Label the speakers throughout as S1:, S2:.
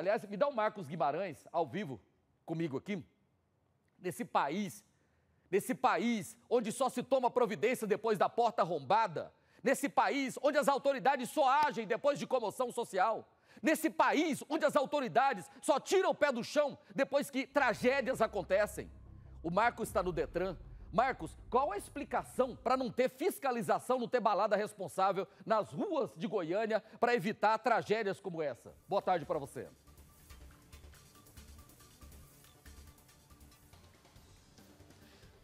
S1: Aliás, me dá o Marcos Guimarães ao vivo comigo aqui. Nesse país, nesse país onde só se toma providência depois da porta arrombada, nesse país onde as autoridades só agem depois de comoção social, nesse país onde as autoridades só tiram o pé do chão depois que tragédias acontecem. O Marcos está no Detran. Marcos, qual a explicação para não ter fiscalização, não ter balada responsável nas ruas de Goiânia para evitar tragédias como essa? Boa tarde para você.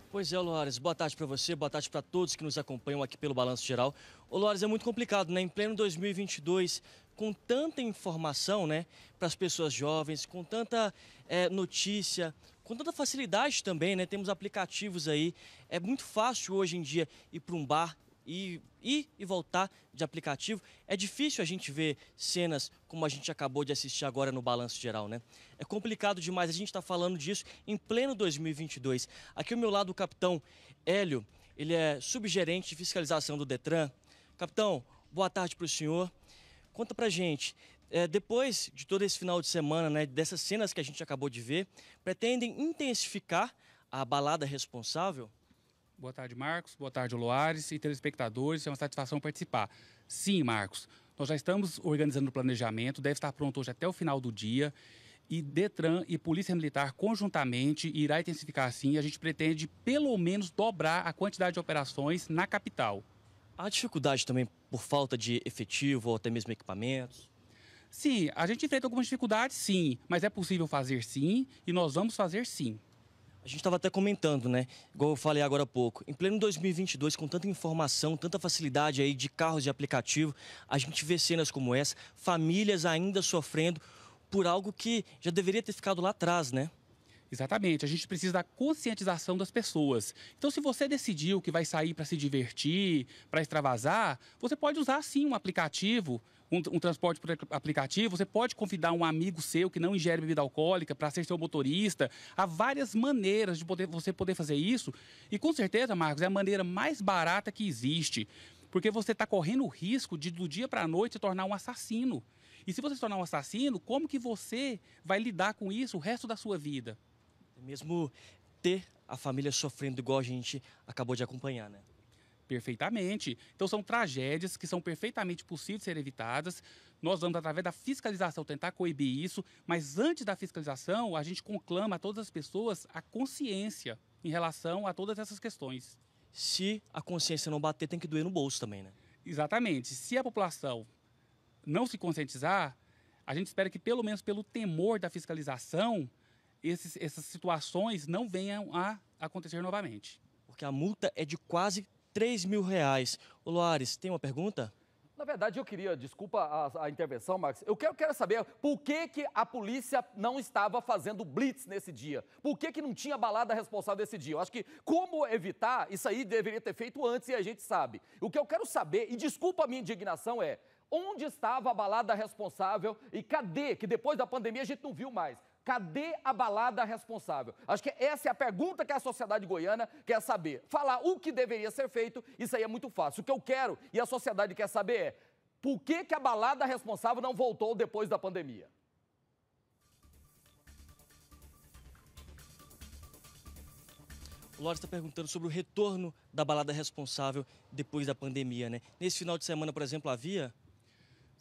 S2: Pois é, Loares, boa tarde para você, boa tarde para todos que nos acompanham aqui pelo Balanço Geral. Ô, Loares, é muito complicado, né? Em pleno 2022, com tanta informação, né, para as pessoas jovens, com tanta é, notícia, com tanta facilidade também, né? Temos aplicativos aí. É muito fácil hoje em dia ir para um bar e ir e voltar de aplicativo. É difícil a gente ver cenas como a gente acabou de assistir agora no Balanço Geral, né? É complicado demais, a gente está falando disso em pleno 2022. Aqui ao meu lado o capitão Hélio, ele é subgerente de fiscalização do Detran. Capitão, boa tarde para o senhor. Conta pra gente, é, depois de todo esse final de semana, né, dessas cenas que a gente acabou de ver, pretendem intensificar a balada responsável?
S3: Boa tarde, Marcos. Boa tarde, Loares e telespectadores. É uma satisfação participar. Sim, Marcos. Nós já estamos organizando o planejamento, deve estar pronto hoje até o final do dia. E Detran e Polícia Militar conjuntamente irá intensificar assim. A gente pretende pelo menos dobrar a quantidade de operações na capital.
S2: Há dificuldade também por falta de efetivo ou até mesmo equipamentos?
S3: Sim, a gente enfrenta algumas dificuldades, sim, mas é possível fazer sim e nós vamos fazer sim.
S2: A gente estava até comentando, né? Igual eu falei agora há pouco. Em pleno 2022, com tanta informação, tanta facilidade aí de carros de aplicativo, a gente vê cenas como essa, famílias ainda sofrendo por algo que já deveria ter ficado lá atrás, né?
S3: Exatamente, a gente precisa da conscientização das pessoas. Então, se você decidiu que vai sair para se divertir, para extravasar, você pode usar sim um aplicativo um, um, transporte por aplicativo, você pode convidar um amigo seu que não ingere bebida alcoólica para ser seu motorista. Há várias maneiras de poder, você poder fazer isso. E com certeza, Marcos, é a maneira mais barata que existe. Porque você está correndo o risco de, do dia para a noite, se tornar um assassino. E se você se tornar um assassino, como que você vai lidar com isso o resto da sua vida?
S2: Mesmo ter a família sofrendo igual a gente acabou de acompanhar, né?
S3: Perfeitamente. Então são tragédias que são perfeitamente possíveis de ser evitadas. Nós vamos, através da fiscalização, tentar coibir isso, mas antes da fiscalização, a gente conclama a todas as pessoas a consciência em relação a todas essas questões.
S2: Se a consciência não bater, tem que doer no bolso também, né?
S3: Exatamente. Se a população não se conscientizar, a gente espera que, pelo menos pelo temor da fiscalização, esses, essas situações não venham a acontecer novamente.
S2: Porque a multa é de quase 3 mil reais. O Loares, tem uma pergunta?
S1: Na verdade, eu queria, desculpa a, a intervenção, Marcos, eu quero, quero, saber por que, que a polícia não estava fazendo blitz nesse dia? Por que, que não tinha balada responsável nesse dia? Eu acho que como evitar, isso aí deveria ter feito antes e a gente sabe. O que eu quero saber, e desculpa a minha indignação, é onde estava a balada responsável e cadê, que depois da pandemia a gente não viu mais. Cadê a balada responsável? Acho que essa é a pergunta que a sociedade goiana quer saber. Falar o que deveria ser feito, isso aí é muito fácil. O que eu quero e a sociedade quer saber é por que, que a balada responsável não voltou depois da pandemia?
S2: O Lore está perguntando sobre o retorno da balada responsável depois da pandemia, né? Nesse final de semana, por exemplo, havia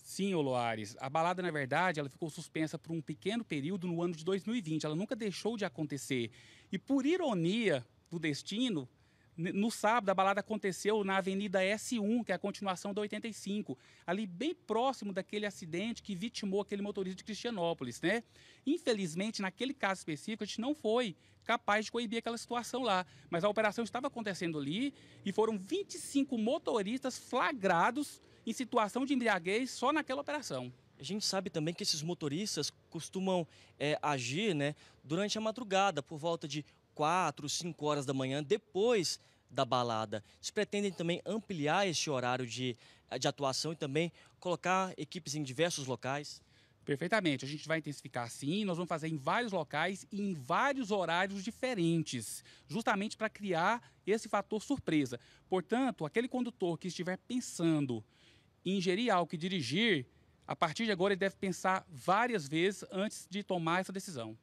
S3: Sim, Oloares. A balada, na verdade, ela ficou suspensa por um pequeno período no ano de 2020. Ela nunca deixou de acontecer. E por ironia do destino, no sábado a balada aconteceu na Avenida S1, que é a continuação da 85, ali bem próximo daquele acidente que vitimou aquele motorista de Cristianópolis, né? Infelizmente, naquele caso específico, a gente não foi capaz de coibir aquela situação lá, mas a operação estava acontecendo ali e foram 25 motoristas flagrados em situação de embriaguez só naquela operação.
S2: A gente sabe também que esses motoristas costumam é, agir né, durante a madrugada, por volta de 4, 5 horas da manhã, depois da balada. Eles pretendem também ampliar esse horário de, de atuação e também colocar equipes em diversos locais?
S3: Perfeitamente. A gente vai intensificar sim, nós vamos fazer em vários locais e em vários horários diferentes, justamente para criar esse fator surpresa. Portanto, aquele condutor que estiver pensando ingerir álcool e dirigir, a partir de agora ele deve pensar várias vezes antes de tomar essa decisão.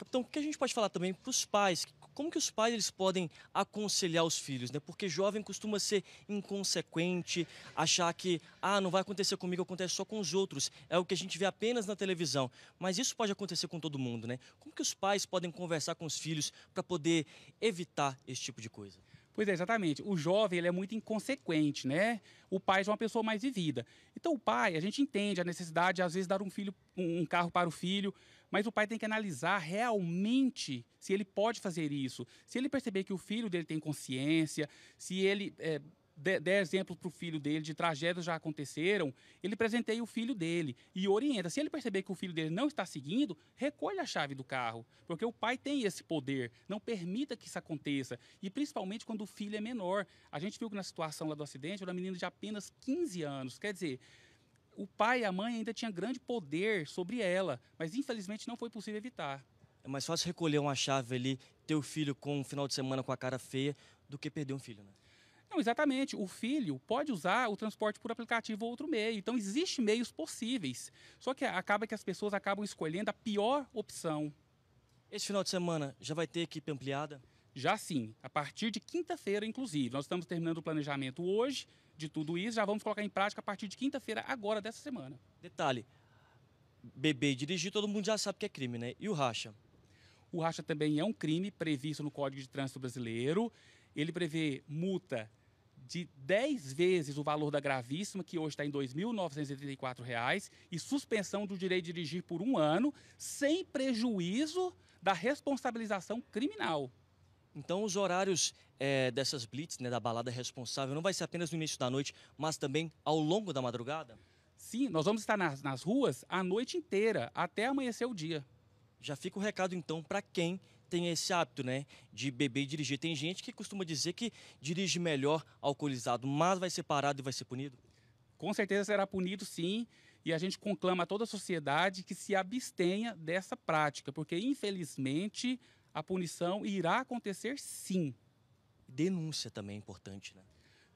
S2: Capitão, o que a gente pode falar também para os pais? Como que os pais eles podem aconselhar os filhos, né? Porque jovem costuma ser inconsequente, achar que ah, não vai acontecer comigo, acontece só com os outros. É o que a gente vê apenas na televisão. Mas isso pode acontecer com todo mundo, né? Como que os pais podem conversar com os filhos para poder evitar esse tipo de coisa?
S3: Pois é, exatamente. O jovem ele é muito inconsequente, né? O pai é uma pessoa mais vivida. Então o pai, a gente entende a necessidade de às vezes dar um filho, um carro para o filho, mas o pai tem que analisar realmente se ele pode fazer isso. Se ele perceber que o filho dele tem consciência, se ele é, der exemplo para o filho dele de tragédias já aconteceram, ele presenteia o filho dele e orienta. Se ele perceber que o filho dele não está seguindo, recolhe a chave do carro, porque o pai tem esse poder. Não permita que isso aconteça. E principalmente quando o filho é menor. A gente viu que na situação lá do acidente, era uma menina de apenas 15 anos. Quer dizer, o pai e a mãe ainda tinham grande poder sobre ela, mas infelizmente não foi possível evitar.
S2: É mais fácil recolher uma chave ali, ter o filho com um final de semana com a cara feia, do que perder um filho, né?
S3: Não, exatamente. O filho pode usar o transporte por aplicativo ou outro meio. Então, existem meios possíveis. Só que acaba que as pessoas acabam escolhendo a pior opção.
S2: Esse final de semana já vai ter equipe ampliada?
S3: Já sim. A partir de quinta-feira, inclusive. Nós estamos terminando o planejamento hoje de tudo isso, já vamos colocar em prática a partir de quinta-feira, agora dessa semana.
S2: Detalhe: beber e dirigir, todo mundo já sabe que é crime, né? E o racha?
S3: O racha também é um crime previsto no Código de Trânsito Brasileiro. Ele prevê multa de 10 vezes o valor da gravíssima, que hoje está em R$ 2.984, e suspensão do direito de dirigir por um ano, sem prejuízo da responsabilização criminal.
S2: Então, os horários é, dessas blitz, né, da balada responsável, não vai ser apenas no início da noite, mas também ao longo da madrugada?
S3: Sim, nós vamos estar nas, nas ruas a noite inteira, até amanhecer o dia.
S2: Já fica o recado, então, para quem tem esse hábito, né, de beber e dirigir. Tem gente que costuma dizer que dirige melhor alcoolizado, mas vai ser parado e vai ser punido?
S3: Com certeza será punido, sim. E a gente conclama a toda a sociedade que se abstenha dessa prática, porque, infelizmente, a punição irá acontecer sim.
S2: Denúncia também é importante, né?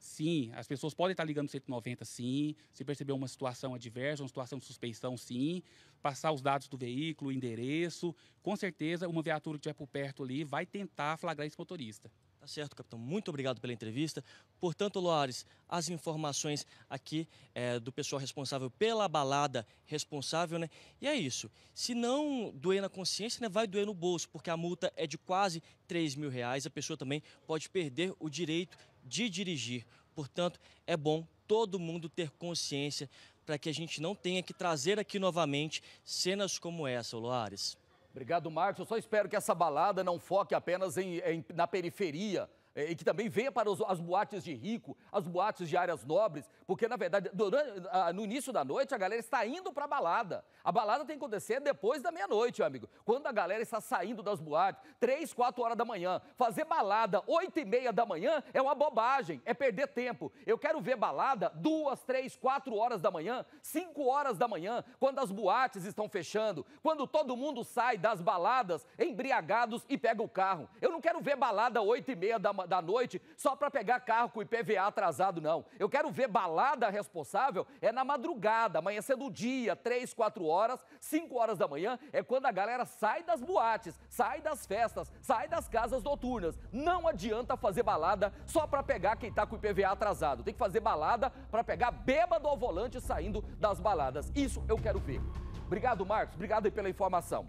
S3: Sim, as pessoas podem estar ligando 190 sim, se perceber uma situação adversa, uma situação de suspeição sim, passar os dados do veículo, o endereço, com certeza uma viatura que estiver por perto ali vai tentar flagrar esse motorista.
S2: Tá certo, capitão. Muito obrigado pela entrevista. Portanto, Loares, as informações aqui é, do pessoal responsável pela balada responsável, né? E é isso. Se não doer na consciência, né, vai doer no bolso, porque a multa é de quase 3 mil reais. A pessoa também pode perder o direito de dirigir. Portanto, é bom todo mundo ter consciência para que a gente não tenha que trazer aqui novamente cenas como essa, Loares.
S1: Obrigado, Marcos. Eu só espero que essa balada não foque apenas em, em, na periferia e que também venha para os, as boates de rico, as boates de áreas nobres, porque na verdade, durante, no início da noite, a galera está indo para a balada. A balada tem que acontecer depois da meia-noite, amigo. Quando a galera está saindo das boates, três, quatro horas da manhã. Fazer balada oito e meia da manhã é uma bobagem, é perder tempo. Eu quero ver balada duas, três, quatro horas da manhã, cinco horas da manhã, quando as boates estão fechando, quando todo mundo sai das baladas embriagados e pega o carro. Eu não quero ver balada oito e meia da, da noite só para pegar carro com IPVA atrasado, não. Eu quero ver balada responsável é na madrugada, amanhecendo o dia, três, quatro horas, cinco horas da manhã, é quando a galera sai das boates, sai das festas, sai das casas noturnas. Não adianta fazer balada só para pegar quem está com IPVA atrasado. Tem que fazer balada para pegar bêbado ao volante saindo das baladas. Isso eu quero ver. Obrigado, Marcos. Obrigado pela informação.